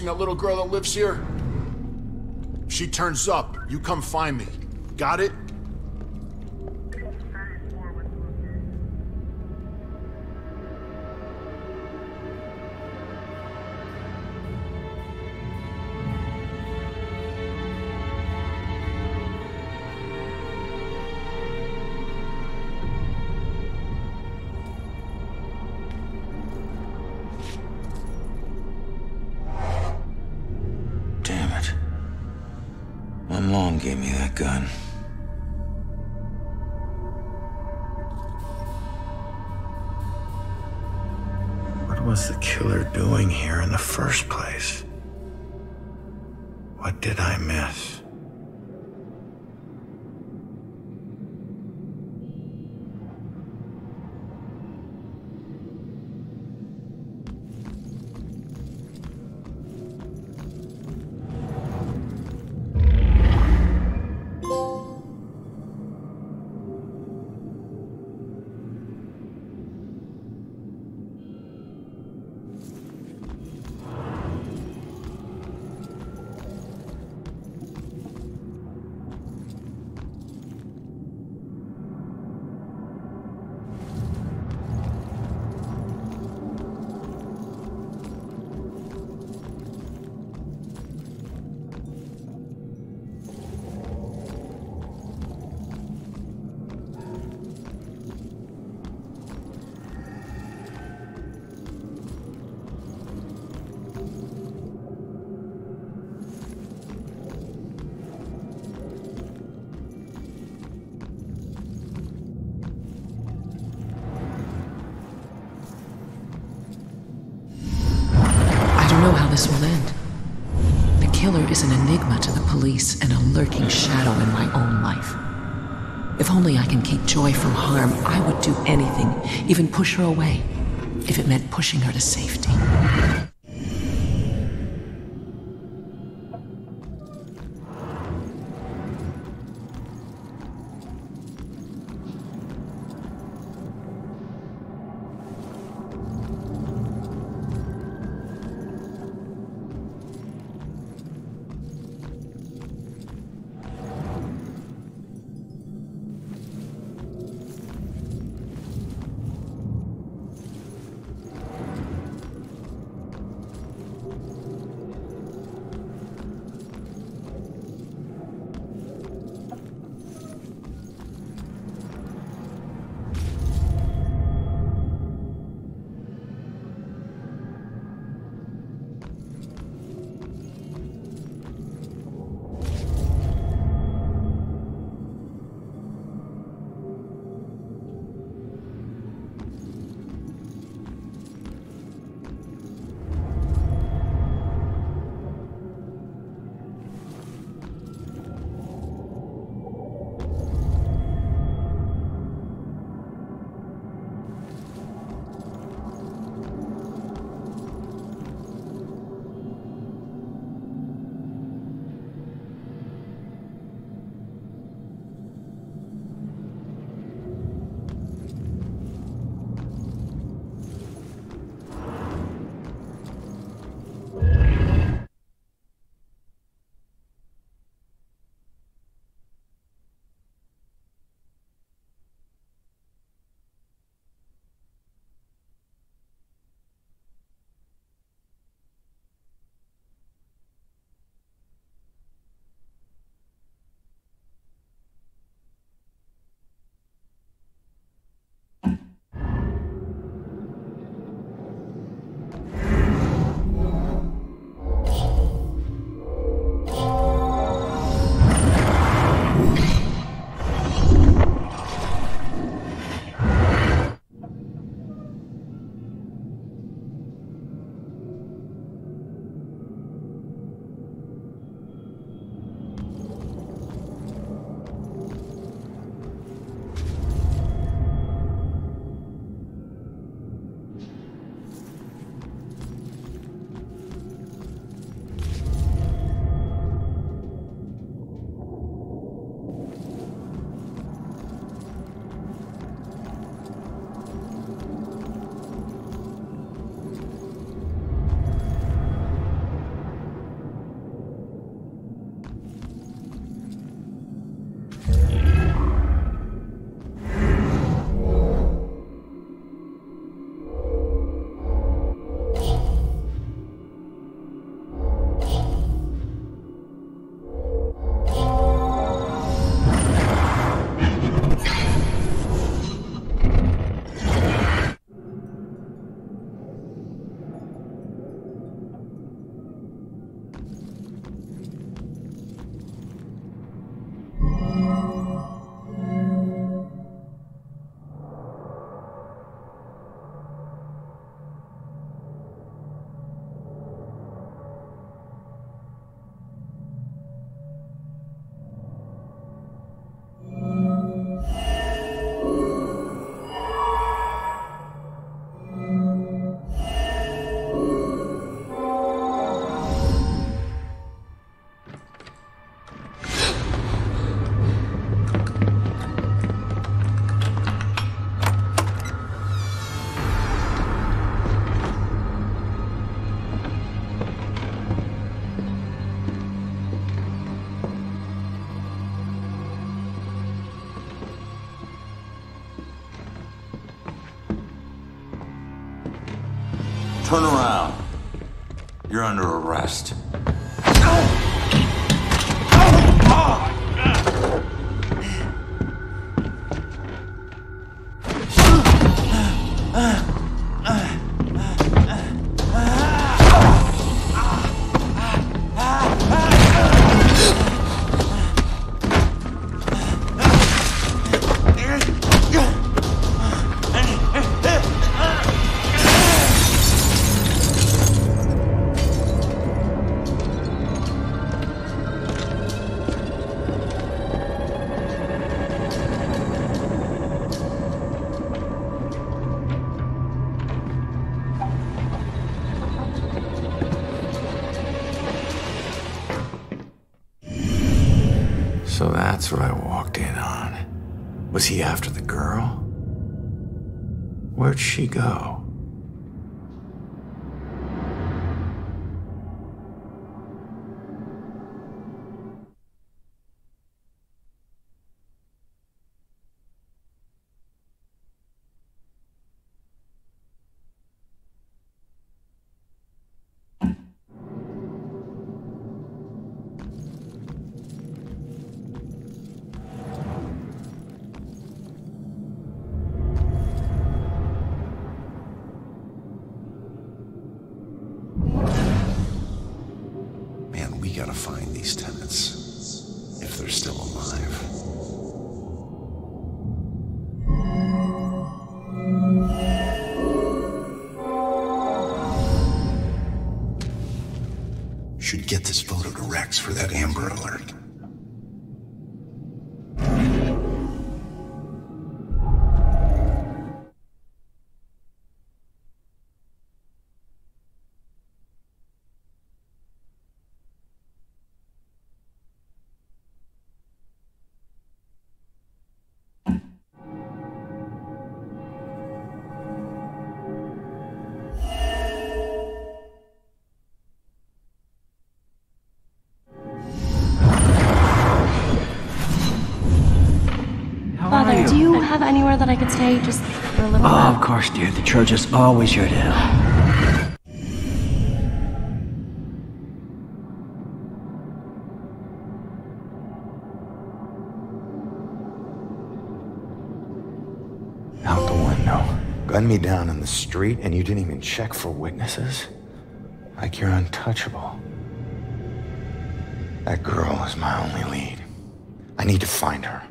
Seen that little girl that lives here? She turns up, you come find me. Got it? That gun. What was the killer doing here in the first place? What did I miss? If only I can keep Joy from harm, I would do anything, even push her away, if it meant pushing her to safety. Turn around. You're under arrest. So that's what I walked in on. Was he after the girl? Where'd she go? Get this photo to Rex for that Amber Alert. That I could stay just for a little Oh, while? of course, dear. The church is always your to help. Out the window. Gun me down in the street and you didn't even check for witnesses? Like you're untouchable. That girl is my only lead. I need to find her.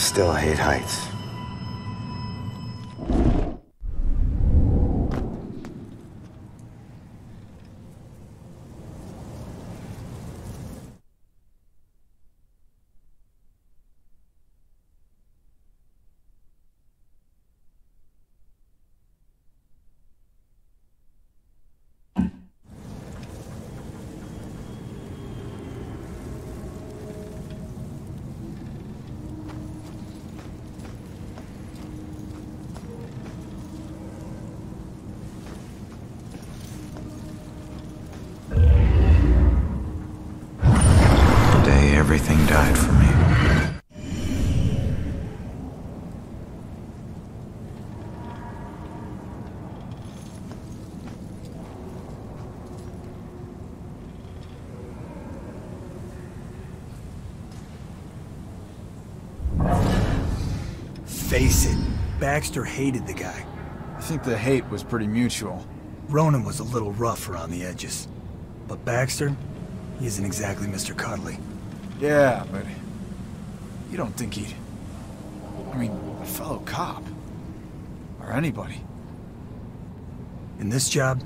Still hate heights. Baxter hated the guy. I think the hate was pretty mutual. Ronan was a little rough around the edges. But Baxter, he isn't exactly Mr. Cuddly. Yeah, but you don't think he'd... I mean, a fellow cop. Or anybody. In this job,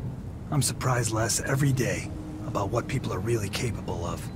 I'm surprised less every day about what people are really capable of.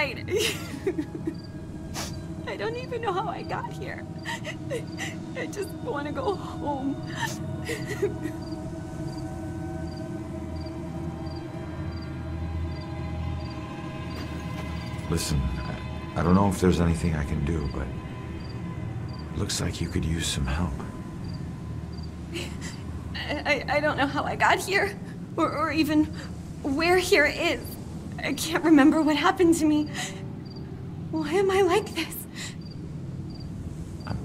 I don't even know how I got here. I just want to go home. Listen, I, I don't know if there's anything I can do, but it looks like you could use some help. I, I don't know how I got here, or, or even where here is. I can't remember what happened to me. Why am I like this? I'm,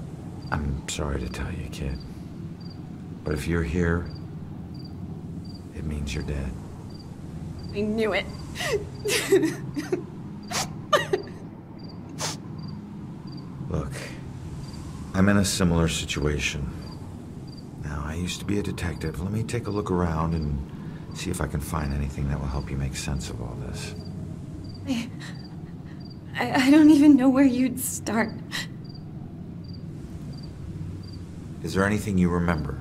I'm sorry to tell you, kid. But if you're here, it means you're dead. I knew it. Look, I'm in a similar situation. Now, I used to be a detective. Let me take a look around and See if I can find anything that will help you make sense of all this. I, I, I don't even know where you'd start. Is there anything you remember?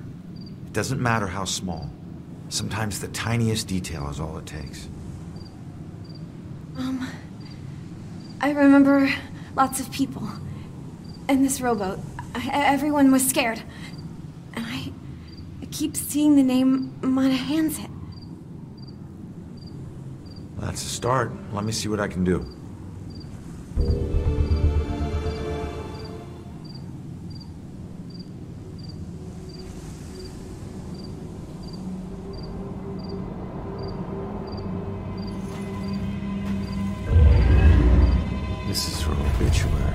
It doesn't matter how small. Sometimes the tiniest detail is all it takes. Um, I remember lots of people. And this rowboat. I, everyone was scared. And I, I keep seeing the name Monohansett. That's a start. Let me see what I can do. This is her obituary.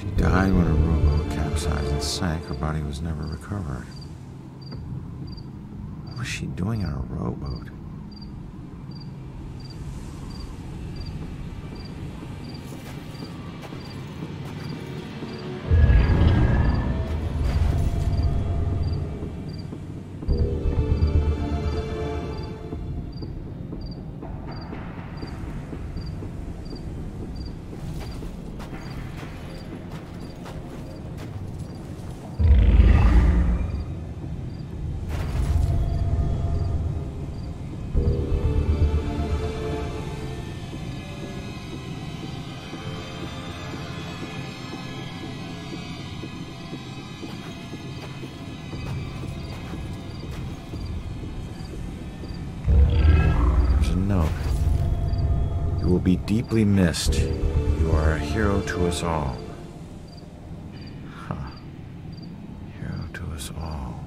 She died when her rowboat capsized and sank. Her body was never recovered. What was she doing on a rowboat? Deeply missed. You are a hero to us all. Huh. Hero to us all.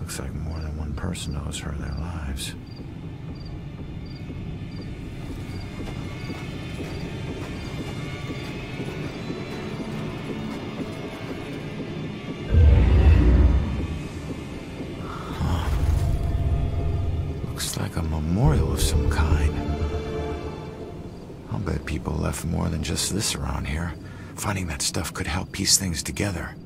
Looks like more than one person owes her their lives. Looks like a memorial of some kind. Bet people left more than just this around here. Finding that stuff could help piece things together.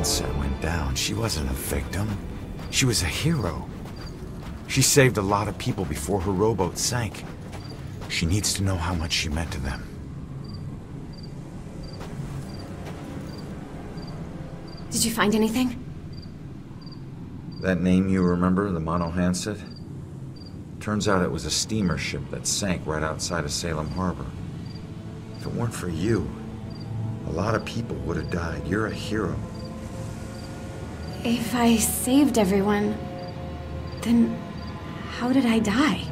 Hanset went down. She wasn't a victim. She was a hero. She saved a lot of people before her rowboat sank. She needs to know how much she meant to them. Did you find anything? That name you remember, the Monohansett? Turns out it was a steamer ship that sank right outside of Salem Harbor. If it weren't for you, a lot of people would have died. You're a hero. If I saved everyone, then how did I die?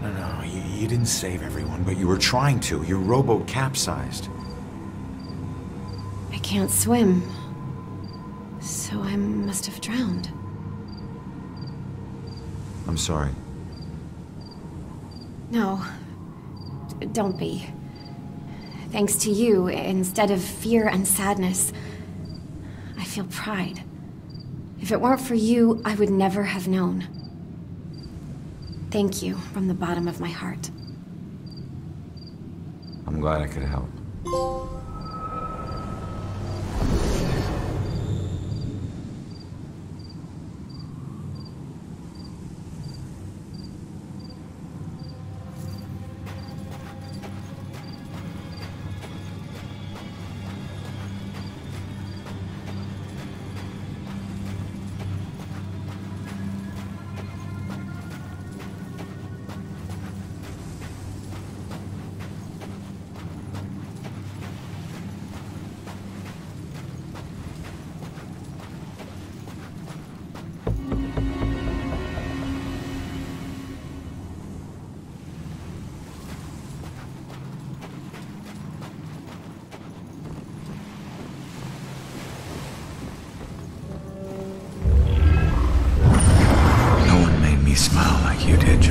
No, no, you, you didn't save everyone, but you were trying to. Your rowboat capsized. I can't swim. So I must have drowned. I'm sorry. No. Don't be. Thanks to you, instead of fear and sadness, I feel pride. If it weren't for you, I would never have known. Thank you from the bottom of my heart. I'm glad I could help. Smile like you did,